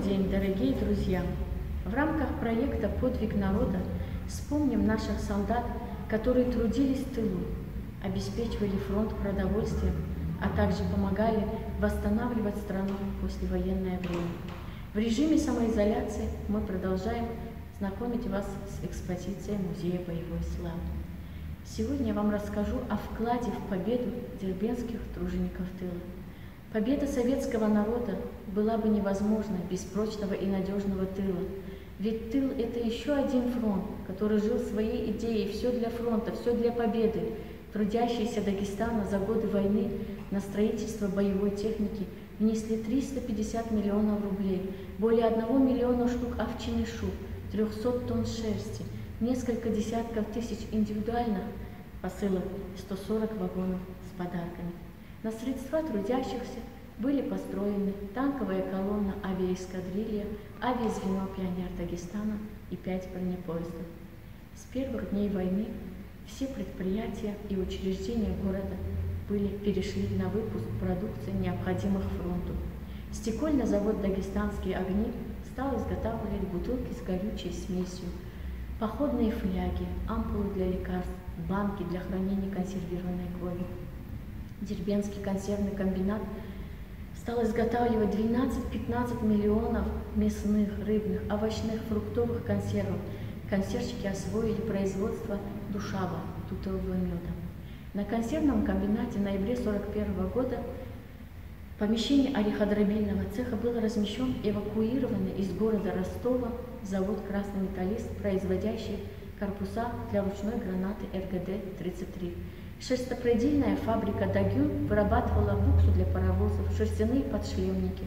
день, дорогие друзья! В рамках проекта «Подвиг народа» вспомним наших солдат, которые трудились в тылу, обеспечивали фронт продовольствием, а также помогали восстанавливать страну в послевоенное время. В режиме самоизоляции мы продолжаем знакомить вас с экспозицией Музея боевой славы. Сегодня я вам расскажу о вкладе в победу дербенских тружеников тыла. Победа советского народа была бы невозможна без прочного и надежного тыла. Ведь тыл – это еще один фронт, который жил своей идеей «все для фронта, все для победы». Трудящиеся Дагестана за годы войны на строительство боевой техники внесли 350 миллионов рублей, более 1 миллиона штук овчины шуб, 300 тонн шерсти, несколько десятков тысяч индивидуальных посылок, 140 вагонов с подарками. На средства трудящихся были построены танковая колонна авиаэскадрилья, авиазвено «Пионер Дагестана» и пять бронепоездов. С первых дней войны все предприятия и учреждения города были перешли на выпуск продукции, необходимых фронту. Стекольный завод «Дагестанские огни» стал изготавливать бутылки с горючей смесью, походные фляги, ампулы для лекарств, банки для хранения консервированной крови. Дербенский консервный комбинат стал изготавливать 12-15 миллионов мясных, рыбных, овощных, фруктовых консервов. Консервщики освоили производство душава, тутового меда. На консервном комбинате в ноябре 1941 года в помещении ореходробильного цеха был размещен эвакуированный из города Ростова завод «Красный металлист», производящий корпуса для ручной гранаты РГД-33. Шерстопредельная фабрика «Дагюн» вырабатывала буксу для паровозов, шерстяные подшлемники.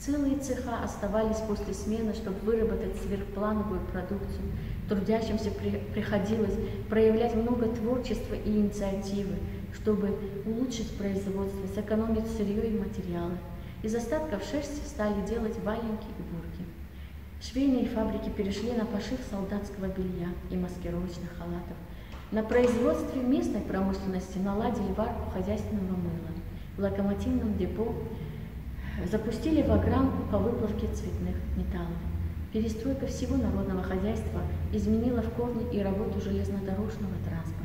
Целые цеха оставались после смены, чтобы выработать сверхплановую продукцию. Трудящимся при, приходилось проявлять много творчества и инициативы, чтобы улучшить производство, сэкономить сырье и материалы. Из остатков шерсти стали делать валенки и бурки. Швейные фабрики перешли на пошив солдатского белья и маскировочных халатов. На производстве местной промышленности наладили варку хозяйственного мыла. В локомотивном депо запустили вагранку по выплавке цветных металлов. Перестройка всего народного хозяйства изменила в корне и работу железнодорожного транспорта.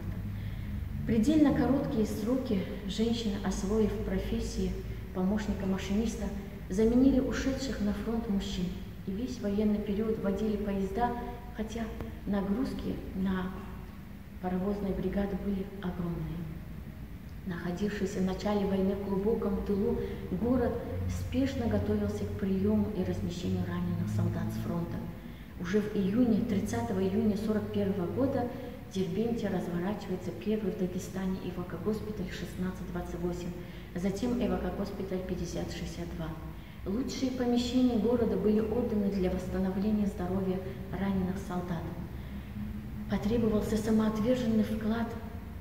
Предельно короткие сроки женщины, освоив профессии помощника машиниста, заменили ушедших на фронт мужчин. И весь военный период водили поезда, хотя нагрузки на паровозные бригады были огромные. Находившийся в начале войны в глубоком тылу, город спешно готовился к приему и размещению раненых солдат с фронта. Уже в июне, 30 июня 1941 года в Дербенте разворачивается первый в Дагестане эвакогоспиталь 1628, затем эвакогоспиталь 5062. Лучшие помещения города были отданы для восстановления здоровья раненых солдат потребовался самоотверженный вклад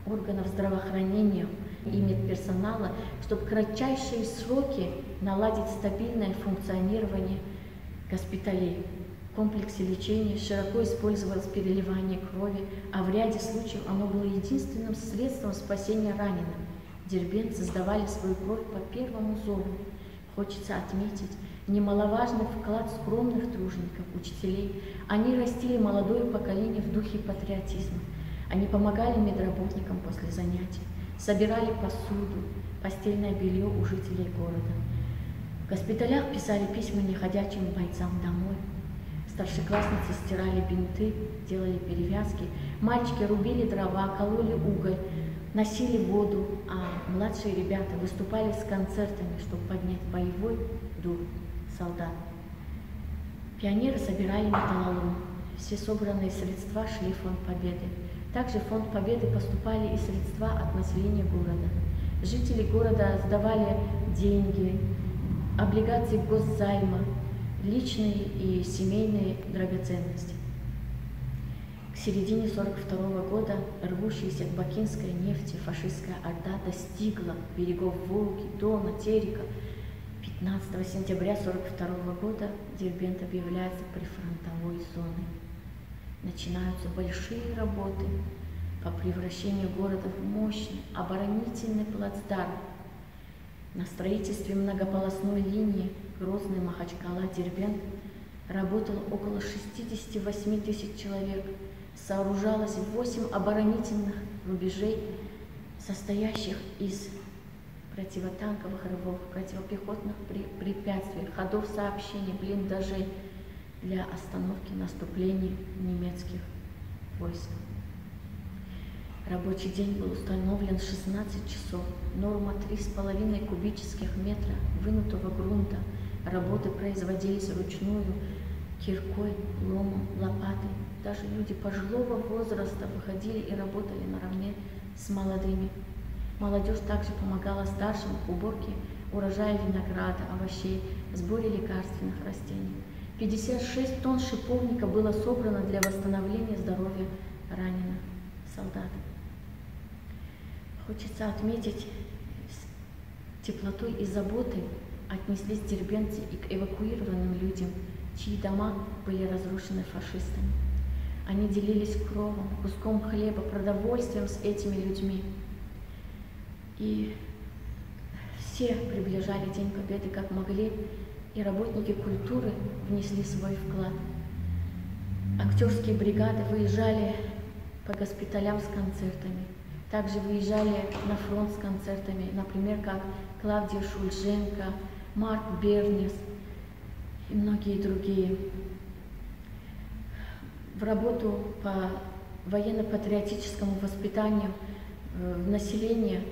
органов здравоохранения и медперсонала, чтобы в кратчайшие сроки наладить стабильное функционирование госпиталей. В комплексе лечения широко использовалось переливание крови, а в ряде случаев оно было единственным средством спасения раненых. Дербенцы сдавали свою кровь по первому зову. Хочется отметить, немаловажный вклад скромных тружеников, учителей. Они растили молодое поколение в духе патриотизма. Они помогали медработникам после занятий, собирали посуду, постельное белье у жителей города. В госпиталях писали письма неходячим бойцам домой. Старшеклассницы стирали бинты, делали перевязки, мальчики рубили дрова, кололи уголь, носили воду, а младшие ребята выступали с концертами, чтобы поднять боевой дух солдат. Пионеры собирали металлолом. Все собранные средства шли в фонд Победы. Также в фонд Победы поступали и средства от населения города. Жители города сдавали деньги, облигации госзайма, личные и семейные драгоценности. Середине 1942 года рвущаяся к бакинской нефти фашистская орда достигла берегов Волги, Дона, Терека, 15 сентября 1942 года Дербент объявляется прифронтовой зоной. Начинаются большие работы по превращению города в мощный оборонительный плацдарм. На строительстве многополосной линии Грозный-Махачкала-Дербент работало около 68 тысяч человек. Сооружалось 8 оборонительных рубежей, состоящих из противотанковых рвов, противопехотных препятствий, ходов сообщений, блиндажей для остановки наступлений немецких войск. Рабочий день был установлен 16 часов. Норма 3,5 кубических метра вынутого грунта. Работы производились вручную, киркой, ломом, лопатой. Даже люди пожилого возраста выходили и работали наравне с молодыми. Молодежь также помогала старшим в уборке урожая винограда, овощей, сборе лекарственных растений. 56 тонн шиповника было собрано для восстановления здоровья раненых солдат. Хочется отметить, с теплотой и заботой отнеслись дербенцы и к эвакуированным людям, чьи дома были разрушены фашистами. Они делились кровом, куском хлеба, продовольствием с этими людьми. И все приближали День Победы как могли, и работники культуры внесли свой вклад. Актерские бригады выезжали по госпиталям с концертами. Также выезжали на фронт с концертами, например, как Клавдия Шульженко, Марк Бернис и многие другие. В работу по военно-патриотическому воспитанию э, населения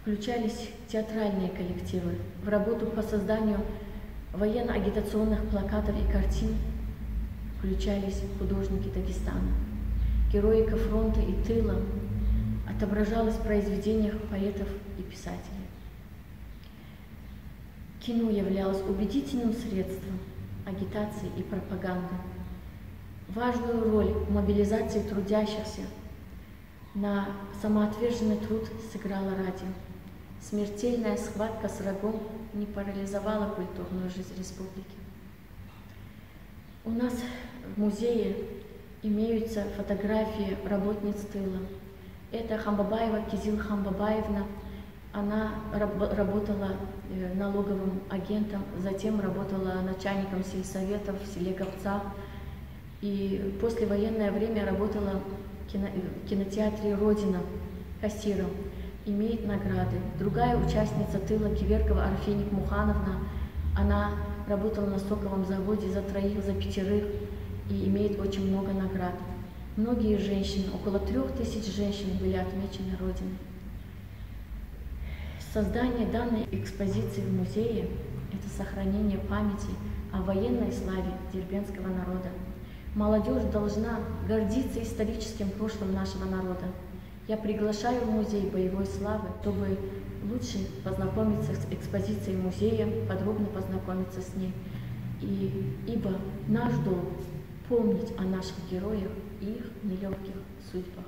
включались театральные коллективы. В работу по созданию военно-агитационных плакатов и картин включались художники Дагестана. Героика фронта и тыла отображалась в произведениях поэтов и писателей. Кино являлось убедительным средством агитации и пропаганды. Важную роль в мобилизации трудящихся на самоотверженный труд сыграло радио. Смертельная схватка с врагом не парализовала культурную жизнь республики. У нас в музее имеются фотографии работниц тыла. Это Хамбабаева Кизил Хамбабаевна. Она работала э, налоговым агентом, затем работала начальником сельсоветов в селе Говцах. И после военное время работала в кинотеатре «Родина» кассиром имеет награды. Другая участница тыла Киверкова Арфеник Мухановна, она работала на соковом заводе за троих, за пятерых и имеет очень много наград. Многие женщины, около трех тысяч женщин были отмечены Родиной. Создание данной экспозиции в музее – это сохранение памяти о военной славе дербенского народа. Молодежь должна гордиться историческим прошлым нашего народа, я приглашаю в музей боевой славы, чтобы лучше познакомиться с экспозицией музея, подробно познакомиться с ней. И, ибо наш долг помнить о наших героях и их нелегких судьбах.